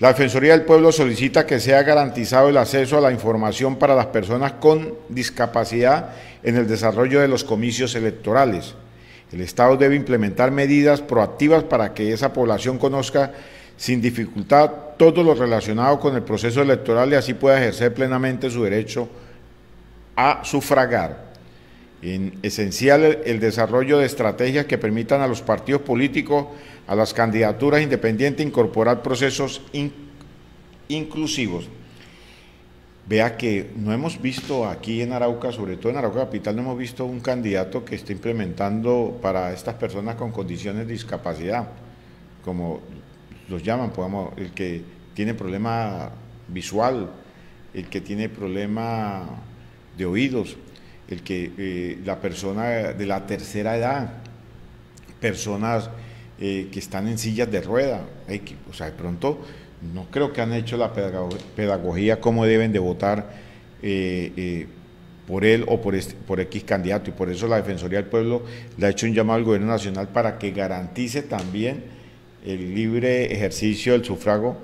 La Defensoría del Pueblo solicita que sea garantizado el acceso a la información para las personas con discapacidad en el desarrollo de los comicios electorales. El Estado debe implementar medidas proactivas para que esa población conozca sin dificultad todo lo relacionado con el proceso electoral y así pueda ejercer plenamente su derecho a sufragar. En esencial el desarrollo de estrategias que permitan a los partidos políticos, a las candidaturas independientes, incorporar procesos inclusivos. Vea que no hemos visto aquí en Arauca, sobre todo en Arauca Capital, no hemos visto un candidato que esté implementando para estas personas con condiciones de discapacidad, como los llaman, podemos, el que tiene problema visual, el que tiene problema de oídos, el que eh, la persona de la tercera edad, personas eh, que están en sillas de rueda, o sea, de pronto no creo que han hecho la pedagogía cómo deben de votar eh, por él o por, este, por X candidato. Y por eso la Defensoría del Pueblo le ha hecho un llamado al Gobierno Nacional para que garantice también el libre ejercicio del sufrago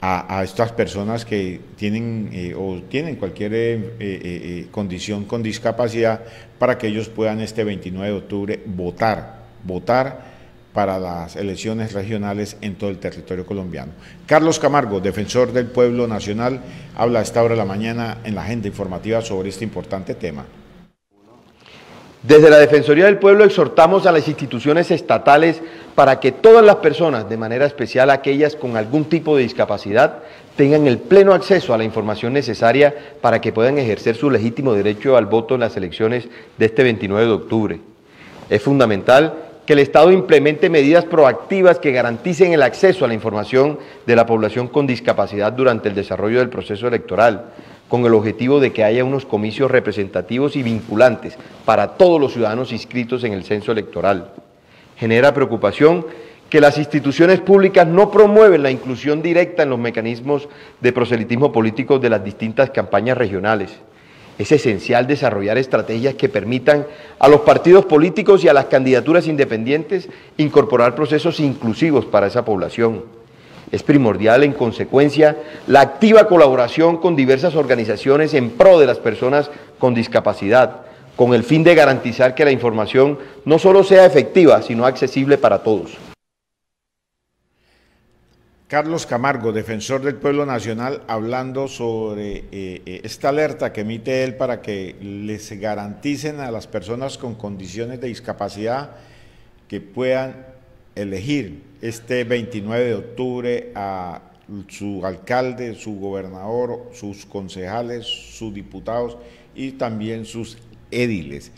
a, estas personas que tienen eh, o tienen cualquier eh, eh, condición con discapacidad para que ellos puedan este 29 de octubre votar, votar para las elecciones regionales en todo el territorio colombiano. Carlos Camargo, defensor del pueblo nacional, habla a esta hora de la mañana en la agenda informativa sobre este importante tema. Desde la Defensoría del Pueblo exhortamos a las instituciones estatales para que todas las personas, de manera especial aquellas con algún tipo de discapacidad, tengan el pleno acceso a la información necesaria para que puedan ejercer su legítimo derecho al voto en las elecciones de este 29 de octubre. Es fundamental que el Estado implemente medidas proactivas que garanticen el acceso a la información de la población con discapacidad durante el desarrollo del proceso electoral, con el objetivo de que haya unos comicios representativos y vinculantes para todos los ciudadanos inscritos en el censo electoral. Genera preocupación que las instituciones públicas no promueven la inclusión directa en los mecanismos de proselitismo político de las distintas campañas regionales. Es esencial desarrollar estrategias que permitan a los partidos políticos y a las candidaturas independientes incorporar procesos inclusivos para esa población es primordial, en consecuencia, la activa colaboración con diversas organizaciones en pro de las personas con discapacidad, con el fin de garantizar que la información no solo sea efectiva, sino accesible para todos. Carlos Camargo, defensor del pueblo nacional, hablando sobre eh, eh, esta alerta que emite él para que les garanticen a las personas con condiciones de discapacidad que puedan elegir este 29 de octubre a su alcalde, su gobernador, sus concejales, sus diputados y también sus édiles.